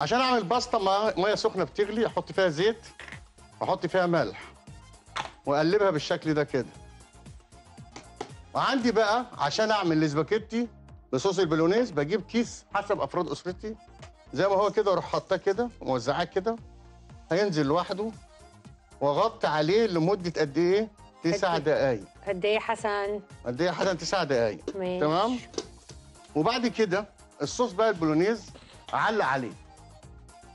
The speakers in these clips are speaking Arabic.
عشان أعمل باستا مية سخنة بتغلي أحط فيها زيت واحط فيها ملح وأقلبها بالشكل ده كده. وعندي بقى عشان أعمل الاسباجيتي بصوص البولونيز بجيب كيس حسب أفراد أسرتي زي ما هو كده وأروح حاطاه كده وموزعاه كده هينزل لوحده وأغطي عليه لمدة قد إيه؟ تسع قد دقايق. قد إيه حسن؟ قد إيه حسن؟ تسع ماشي. تمام؟ وبعد كده الصوص بقى البولونيز اعلق عليه.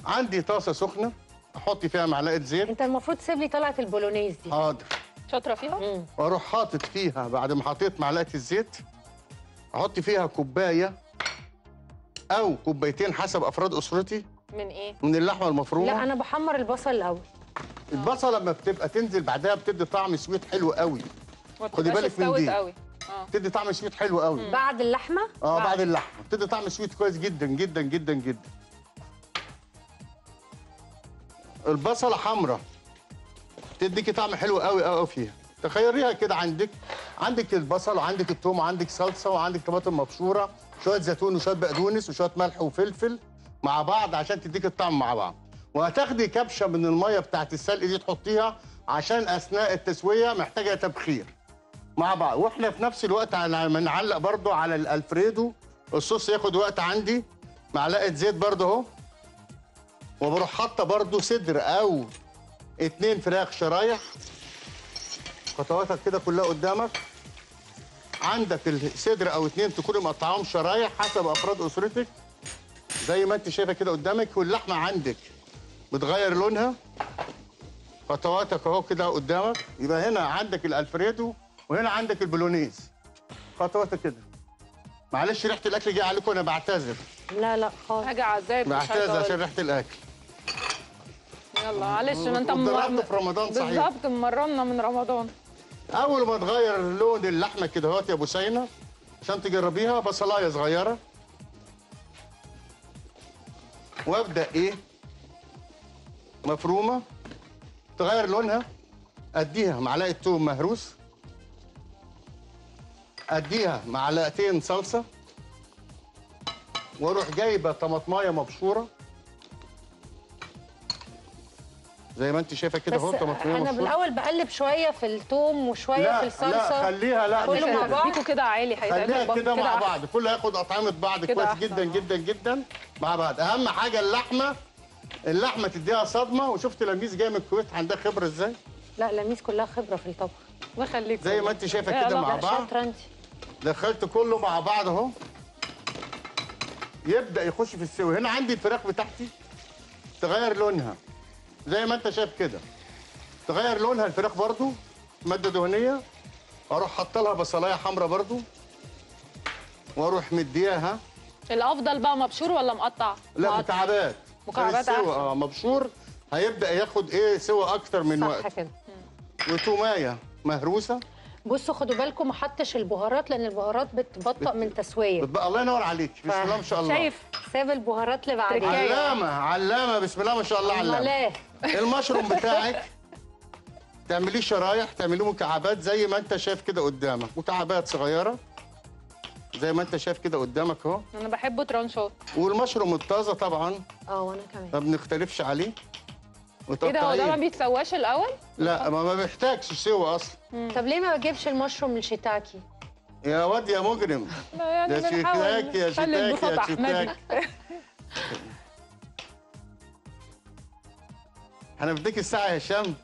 عندي طاسة سخنة أحط فيها معلقة زيت. أنت المفروض تسيب لي طلعة البولونيز دي. حاضر. شاطرة فيها؟ مم. وأروح حاطط فيها بعد ما حطيت معلقة الزيت أحط فيها كوباية أو كوبايتين حسب أفراد أسرتي. من إيه؟ من اللحمة المفرومة. لا أنا بحمر البصل الأول. البصلة لما بتبقى تنزل بعدها بتدي طعم sweet حلو قوي. خدي بالك من دي. قوي. آه. بتدي طعم سويت حلو قوي. بعد اللحمة؟ آه بعد. اللحمة. بتدي طعم سويت كويس جدا جدا جدا جدا. البصلة حمراء. تديكي طعم حلو قوي قوي فيها. تخيريها كده عندك. عندك البصل وعندك الثوم وعندك صلصة وعندك طماطم مبشورة شوية زيتون وشوية بقدونس وشوية ملح وفلفل مع بعض عشان تديك الطعم مع بعض. وهتاخدي كبشة من المية بتاعت السلق دي تحطيها عشان أثناء التسوية محتاجة تبخير. مع بعض. وإحنا في نفس الوقت هن- بنعلق برضو على الألفريدو. الصوص ياخد وقت عندي. معلقة زيت برضو أهو. وبروح حاطة برضو صدر أو اتنين فراخ شرايح. خطواتك كده كلها قدامك. عندك الصدر أو اتنين تكوني مقطعاهم شرايح حسب أفراد أسرتك. زي ما أنت شايفة كده قدامك واللحمة عندك بتغير لونها. خطواتك أهو كده قدامك. يبقى هنا عندك الألفريدو وهنا عندك البولونيز. خطواتك كده. معلش ريحة الأكل جاية عليكم أنا بعتذر. لا لا خالص. حاجة عذاب مش بعتذر عشان. ريحة الأكل. يلا معلش ما انت واتدربت في رمضان صحيح. بالظبط مرنا من رمضان. أول ما تغير لون اللحمة كده اهوت يا أبو سينا عشان تجربيها بصلاية صغيرة. وأبدأ إيه؟ مفرومة. تغير لونها. أديها معلقة توم مهروس. أديها معلقتين صلصة. وأروح جايبة طماطماية مبشورة. زي ما انت شايفة كده اهو طماطمايه أنا بالأول بقلب شوية في الثوم وشوية لا في لا الصلصة. خليها لا كله مع. بعض؟ كده عالي خليها كده مع. بعض. كله هياخد أطعمة بعض كويس أحسن. جدا جدا جدا مع بعض. أهم حاجة اللحمة. اللحمة تديها صدمة. وشفت لميس جاي من الكويت؟ عندها خبرة إزاي؟ لا لميس كلها خبرة في الطبخ. الله يخليك زي ما أنت شايفة كده؟ مع لا بعض. دخلت كله مع بعض أهو. يبدأ يخش في السوي هنا عندي الفراخ بتاعتي. تغير لونها. زي ما انت شايف كده. تغير لونها الفراخ برضو مادة دهنية. أروح حاطه لها بصلاية حمراء برضو. وأروح مدياها الأفضل بقى مبشور ولا مقطع؟ لا مقطع. مكعبات. مكعبات. آه مبشور. هيبدأ ياخد إيه سوا أكتر من صح وقت. كده. وتومايه مهروسة. بصوا خدوا بالكم ما حطش البهارات لأن البهارات بتبطئ من تسوية. بتبقى الله ينور عليك. بسم الله ما شاء الله. شايف؟ ساب البهارات لبعدين تركاية. علامة علامة بسم الله ما شاء الله علامة. إيه؟ المشروم بتاعك تعمليه شرايح تعمليه مكعبات زي ما انت شايف كده قدامك. مكعبات صغيرة زي ما انت شايف كده قدامك اهو. أنا بحبه ترانشات. والمشروم الطازة طبعا. آه وأنا كمان. ما بنختلفش عليه. إيه ده هو ده ما وتقطعيه بيتسواش الأول؟ لا ما ما بيحتاجش سوا أصلا. طب ليه ما بجيبش المشروم الشيتاكي يا واد يا مجرم. لا يعني ده شيتاك يا البساطة يا. شيتاك هنفديك الساعة يا هشام.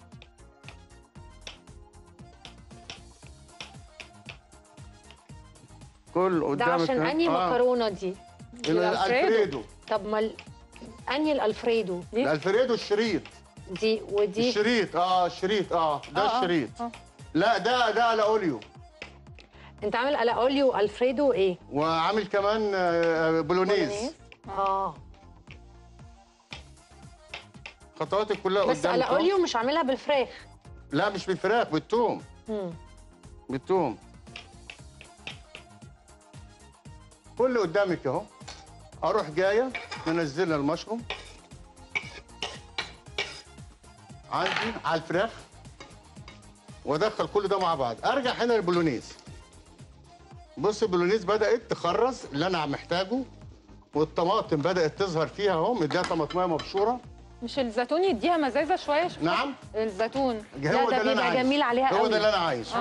كل ده قدامك عشان أهو. أنهي آه. مكرونة دي؟ الألفريدو. طب ما أنهي الألفريدو؟ الألفريدو الشريط. دي ودي؟ الشريط. آه الشريط. آه ده آه، آه، الشريط. آه. لا ده ده الاوليو انت عامل على اوليو الفريدو إيه؟ وعامل كمان آه، بولونيز. بولونيز. آه. خطواتك كلها بس قدامك على أهو. اوليو مش عاملها بالفراخ. لا مش بالفراخ بالثوم. بالثوم. كل قدامك اهو. أروح جاية منزله المشروم. عندي على الفراخ. وادخل كل ده مع بعض. ارجع هنا للبولونيز. بص البولونيز بدأت تخرز اللي أنا محتاجه والطماطم بدأت تظهر فيها أهو مديها طماطمية مبشورة. مش الزيتون يديها مزازة شوية؟ شوف. نعم. الزيتون. هو ده اللي بيبقى أنا عايزه. جميل عليها هو قوي. ده اللي أنا عايزه.